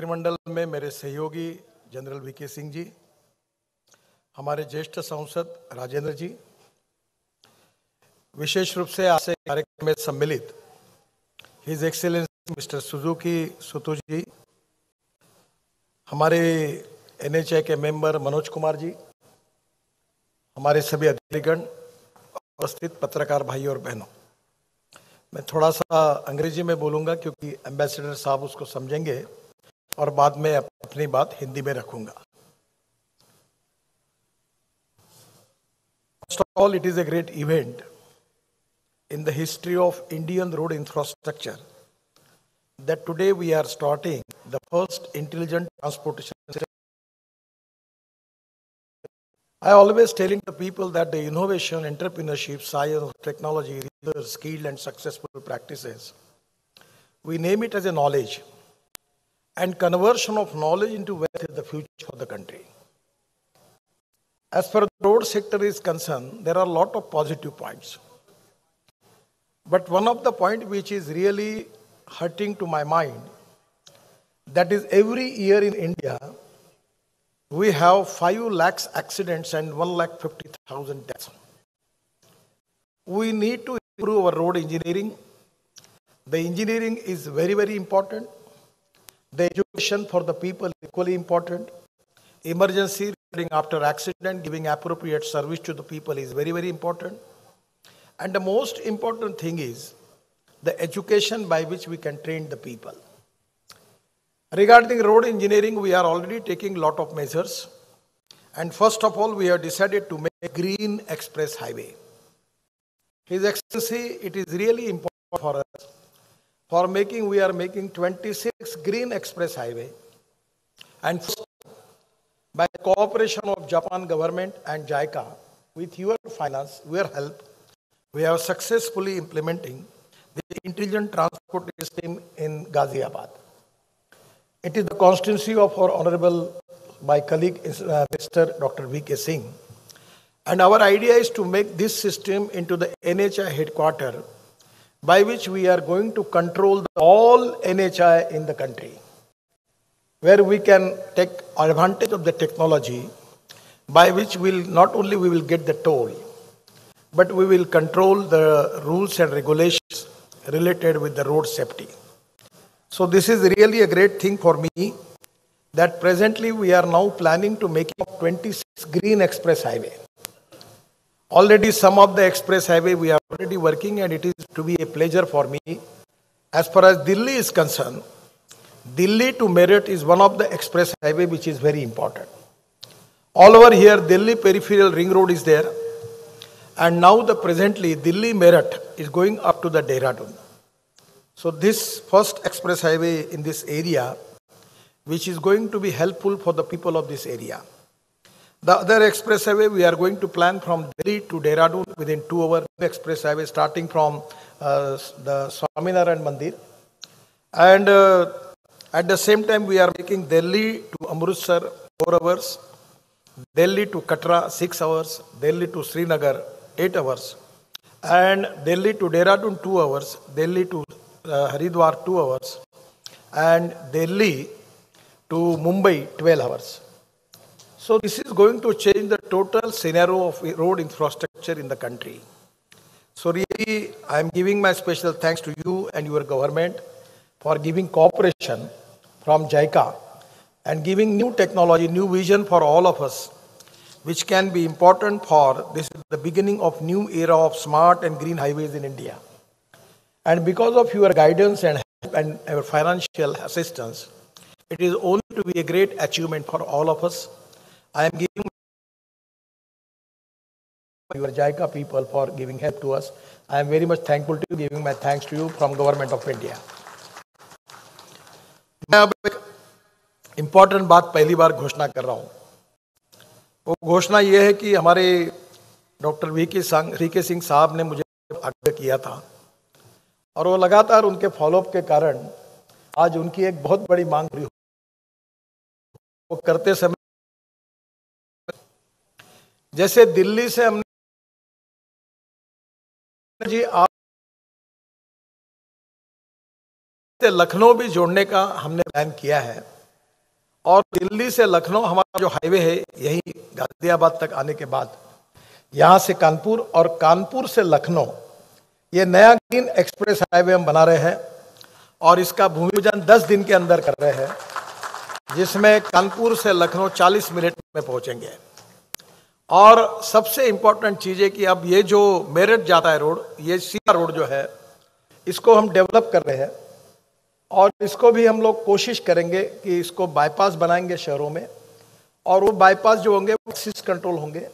मंत्रिमंडल में मेरे सहयोगी जनरल वीके सिंह जी, हमारे ज्येष्ठ सांसद राजेंद्र जी, विशेष रूप से आज से कार्यक्रम में सम्मिलित हिज एक्सेलेंस मिस्टर सुजुकी सुतु जी, हमारे एनएचए के मेंबर मनोज कुमार जी, हमारे सभी अधिकारीगण, उपस्थित पत्रकार भाई और बहनों। मैं थोड़ा सा अंग्रेज़ी में बोलूँगा क्योंकि एम्बेसडर साहब उसको समझेंगे। और बाद में अपनी बात हिंदी में रखूंगा First of all, it is a great event in the history of Indian road infrastructure that today we are starting the first intelligent transportation system. I always telling the people that the innovation, entrepreneurship, science, technology, research, skill and successful practices, we name it as a knowledge and conversion of knowledge into wealth is the future for the country. As far as the road sector is concerned, there are a lot of positive points. But one of the point which is really hurting to my mind, that is every year in India, we have 5 lakhs accidents and 1 lakh 50,000 deaths. We need to improve our road engineering. The engineering is very, very important. The education for the people is equally important. Emergency after accident, giving appropriate service to the people is very, very important. And the most important thing is the education by which we can train the people. Regarding road engineering, we are already taking a lot of measures. And first of all, we have decided to make a green express highway. His Excellency, it is really important for us. For making, we are making 26 green express highway. And by cooperation of Japan government and JICA, with your finance, your help, we are successfully implementing the intelligent transport system in Ghaziabad. It is the constituency of our honorable, my colleague, Mr. Dr. V.K. Singh. And our idea is to make this system into the NHI headquarter by which we are going to control all NHI in the country where we can take advantage of the technology by which we'll not only we will get the toll but we will control the rules and regulations related with the road safety. So this is really a great thing for me that presently we are now planning to make 26 green express highway already some of the express highway we are already working and it is to be a pleasure for me as far as delhi is concerned Delhi to Meerut is one of the express highway which is very important. All over here, Delhi peripheral ring road is there. And now the presently Delhi Meerut is going up to the Dehradun. So this first express highway in this area, which is going to be helpful for the people of this area. The other express highway we are going to plan from Delhi to Dehradun within two hour express highway starting from uh, the Swaminarayan Mandir. And uh, at the same time, we are making Delhi to Amritsar 4 hours, Delhi to Katra 6 hours, Delhi to Srinagar 8 hours, and Delhi to Dehradun 2 hours, Delhi to uh, Haridwar 2 hours, and Delhi to Mumbai 12 hours. So this is going to change the total scenario of road infrastructure in the country. So really, I am giving my special thanks to you and your government for giving cooperation from JICA and giving new technology, new vision for all of us, which can be important for this is the beginning of new era of smart and green highways in India. And because of your guidance and help and financial assistance, it is only to be a great achievement for all of us. I am giving your JICA people for giving help to us. I am very much thankful to you, giving my thanks to you from Government of India. मैं अब एक important बात पहली बार घोषणा कर रहा हूँ वो घोषणा ये है कि हमारे डॉक्टर वी के वी के सिंह साहब ने मुझे आग्रह किया था और वो लगातार उनके फॉलोअप के कारण आज उनकी एक बहुत बड़ी मांग हुई वो करते समय जैसे दिल्ली से हमने जी आप लखनऊ भी जोड़ने का हमने प्लान किया है। और दिल्ली से लखनऊ हमारा जो हाईवे है, यही गाजियाबाद तक आने के बाद, यहाँ से कानपुर और कानपुर से लखनऊ, ये नया ग्रीन एक्सप्रेस हाईवे हम बना रहे हैं और इसका भूमि पूजन 10 दिन के अंदर कर रहे हैं, जिसमें कानपुर से लखनऊ 40 मिनट में पहुँचेंगे। और सबसे इंपॉर्टेंट चीज़ है कि अब ये जो मेरठ जाता है रोड, ये सीधा रोड जो है, इसको हम डेवलप कर रहे हैं और इसको भी हम लोग कोशिश करेंगे कि इसको बाईपास बनाएँगे शहरों में और वो बाईपास जो होंगे वो एक्सिस कंट्रोल होंगे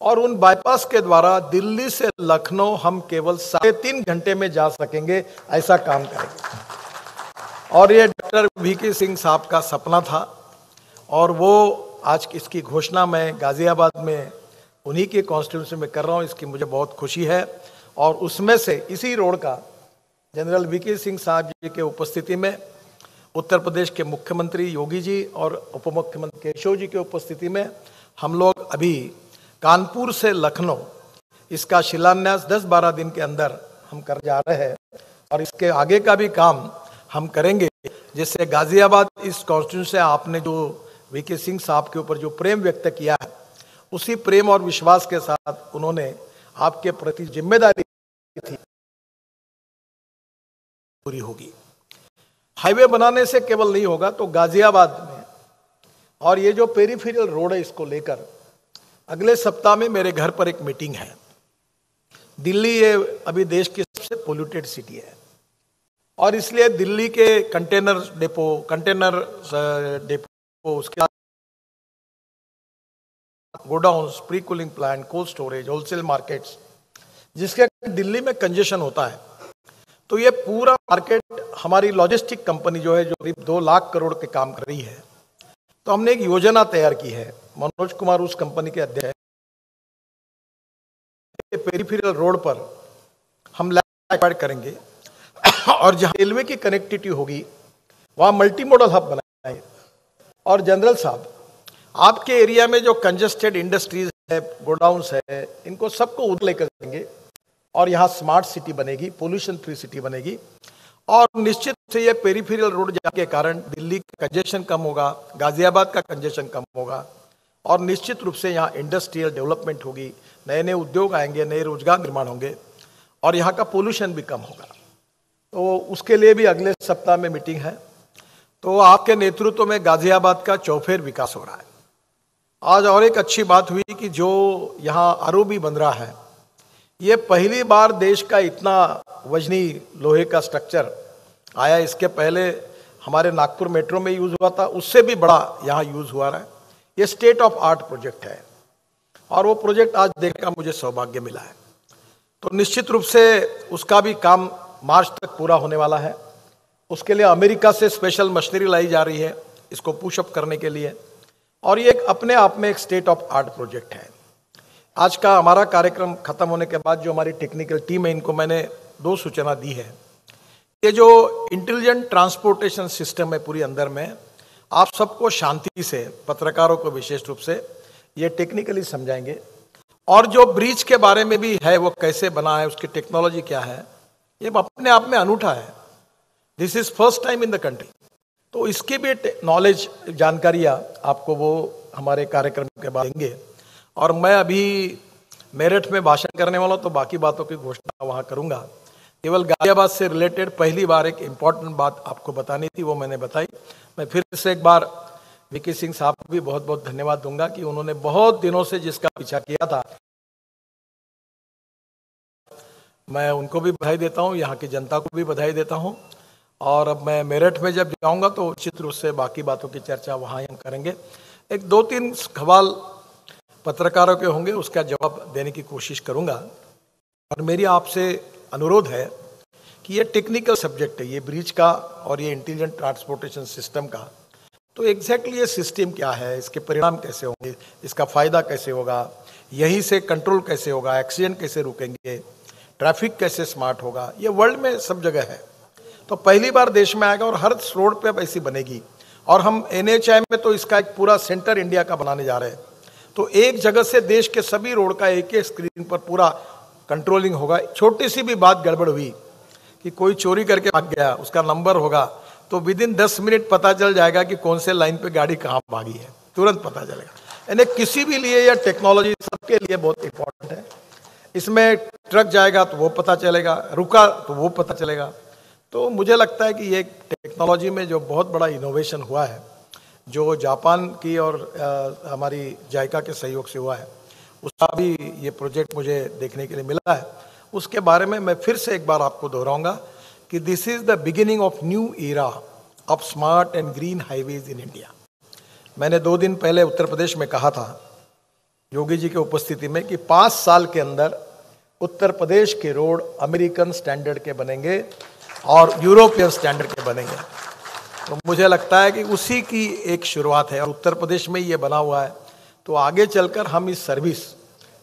और उन बाईपास के द्वारा दिल्ली से लखनऊ हम केवल साढ़े तीन घंटे में जा सकेंगे, ऐसा काम करेंगे। और ये डॉक्टर वी के सिंह साहब का सपना था और वो आज इसकी घोषणा मैं गाजियाबाद में उन्हीं के कॉन्स्टिट्यूंसी में कर रहा हूँ, इसकी मुझे बहुत खुशी है। और उसमें से इसी रोड का जनरल वीके सिंह साहब जी के उपस्थिति में उत्तर प्रदेश के मुख्यमंत्री योगी जी और उप मुख्यमंत्री केशव जी के उपस्थिति में हम लोग अभी कानपुर से लखनऊ, इसका शिलान्यास 10-12 दिन के अंदर हम कर जा रहे हैं। और इसके आगे का भी काम हम करेंगे, जिससे गाजियाबाद इस कॉन्स्टिट्यूशन से आपने जो वीके सिंह साहब के ऊपर जो प्रेम व्यक्त किया है, उसी प्रेम और विश्वास के साथ उन्होंने आपके प्रति ज़िम्मेदारी थी। पूरी होगी। हाईवे बनाने से केवल नहीं होगा तो गाजियाबाद में। और ये जो पेरीफेरियल रोड है, इसको लेकर अगले सप्ताह में मेरे घर पर एक मीटिंग है। दिल्ली ये अभी देश की सबसे पोल्यूटेड सिटी है। और इसलिए दिल्ली के कंटेनर डिपो कंटेनर डिपो उसके godown pre cooling plant cold storage wholesale markets जिसके दिल्ली में कंजेशन होता है। तो ये पूरा मार्केट हमारी लॉजिस्टिक कंपनी जो है, जो करीब दो लाख करोड़ के काम कर रही है। तो हमने एक योजना तैयार की है। मनोज कुमार उस कंपनी के अध्यक्ष पेरीफेरल रोड पर हम लैंड करेंगे। और जहाँ रेलवे की कनेक्टिविटी होगी, वहाँ मल्टी मॉडल हब बनाए और जनरल साहब, आपके एरिया में जो कंजेस्टेड इंडस्ट्रीज़ है गोडाउंस है, इनको सबको उधर लेकर जाएँगे और यहाँ स्मार्ट सिटी बनेगी पोल्यूशन फ्री सिटी बनेगी। और निश्चित से ये पेरीफेरियल रोड जाने के कारण दिल्ली का कंजेशन कम होगा, गाजियाबाद का कंजेशन कम होगा और निश्चित रूप से यहाँ इंडस्ट्रियल डेवलपमेंट होगी नए नए उद्योग आएँगे, नए रोज़गार निर्माण होंगे और यहाँ का पोल्यूशन भी कम होगा। तो उसके लिए भी अगले सप्ताह में मीटिंग है। तो आपके नेतृत्व में गाजियाबाद का चौफेर विकास हो रहा है। आज और एक अच्छी बात हुई कि जो यहाँ आरोबी बन रहा है, ये पहली बार देश का इतना वजनी लोहे का स्ट्रक्चर आया। इसके पहले हमारे नागपुर मेट्रो में यूज़ हुआ था, उससे भी बड़ा यहाँ यूज़ हुआ रहा है। ये स्टेट ऑफ़ आर्ट प्रोजेक्ट है और वो प्रोजेक्ट आज देखने का मुझे सौभाग्य मिला है। तो निश्चित रूप से उसका भी काम मार्च तक पूरा होने वाला है। उसके लिए अमेरिका से स्पेशल मशीनरी लाई जा रही है, इसको पुशअप करने के लिए। और ये एक अपने आप में एक स्टेट ऑफ़ आर्ट प्रोजेक्ट है। आज का हमारा कार्यक्रम खत्म होने के बाद जो हमारी टेक्निकल टीम है, इनको मैंने दो सूचना दी है। ये जो इंटेलिजेंट ट्रांसपोर्टेशन सिस्टम है पूरी अंदर में, आप सबको शांति से, पत्रकारों को विशेष रूप से, ये टेक्निकली समझाएँगे। और जो ब्रिज के बारे में भी है, वो कैसे बना है, उसकी टेक्नोलॉजी क्या है, ये अपने आप में अनूठा है। This is first time in the country तो इसकी भी नॉलेज जानकारियाँ आपको वो हमारे कार्यक्रम के बाद देंगे। और मैं अभी मेरठ में भाषण करने वाला हूँ तो बाकी बातों की घोषणा वहाँ करूँगा। केवल गाजियाबाद से रिलेटेड पहली बार एक इंपॉर्टेंट बात आपको बतानी थी, वो मैंने बताई। मैं फिर से एक बार विकी सिंह साहब को भी बहुत बहुत धन्यवाद दूँगा कि उन्होंने बहुत दिनों से जिसका पीछा किया था, मैं उनको भी बधाई देता हूँ, यहाँ की जनता को भी बधाई देता हूँ। और अब मैं मेरठ में जब जाऊँगा तो उचित रूप से बाकी बातों की चर्चा वहाँ हम करेंगे। एक दो तीन सवाल पत्रकारों के होंगे, उसका जवाब देने की कोशिश करूँगा। और मेरी आपसे अनुरोध है कि ये टेक्निकल सब्जेक्ट है, ये ब्रिज का और ये इंटेलिजेंट ट्रांसपोर्टेशन सिस्टम का। तो एग्जैक्टली ये सिस्टम क्या है, इसके परिणाम कैसे होंगे, इसका फ़ायदा कैसे होगा, यहीं से कंट्रोल कैसे होगा एक्सीडेंट कैसे रुकेंगे ट्रैफ़िक कैसे स्मार्ट होगा, ये वर्ल्ड में सब जगह है। तो पहली बार देश में आएगा और हर रोड पे अब ऐसी बनेगी। और हम एन में तो इसका एक पूरा सेंटर इंडिया का बनाने जा रहे हैं। तो एक जगह से देश के सभी रोड का एक एक स्क्रीन पर पूरा कंट्रोलिंग होगा। छोटी सी भी बात गड़बड़ हुई कि कोई चोरी करके भाग गया, उसका नंबर होगा। तो विद इन दस मिनट पता चल जाएगा कि कौन से लाइन पे गाड़ी कहाँ भागी है। तुरंत पता चलेगा। यानी किसी भी लिए या टेक्नोलॉजी सबके लिए बहुत इंपॉर्टेंट है। इसमें ट्रक जाएगा तो वो पता चलेगा, रुका तो वो पता चलेगा। तो मुझे लगता है कि ये टेक्नोलॉजी में जो बहुत बड़ा इनोवेशन हुआ है जो जापान की और आ, हमारी जायका के सहयोग से हुआ है उसका भी ये प्रोजेक्ट मुझे देखने के लिए मिला है। उसके बारे में मैं फिर से एक बार आपको दोहराऊँगा कि this is the beginning of new era of smart and green highways in India मैंने दो दिन पहले उत्तर प्रदेश में कहा था योगी जी के उपस्थिति में कि पाँच साल के अंदर उत्तर प्रदेश के रोड अमेरिकन स्टैंडर्ड के बनेंगे और यूरोपियन स्टैंडर्ड के बनेंगे। तो मुझे लगता है कि उसी की एक शुरुआत है और उत्तर प्रदेश में ये बना हुआ है। तो आगे चलकर हम इस सर्विस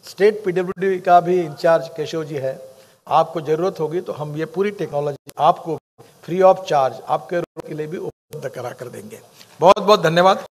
स्टेट पीडब्ल्यूडी का भी इंचार्ज केशव जी है। आपको ज़रूरत होगी तो हम ये पूरी टेक्नोलॉजी आपको फ्री ऑफ़ चार्ज आपके रोड के लिए भी उपलब्ध करा कर देंगे। बहुत बहुत धन्यवाद।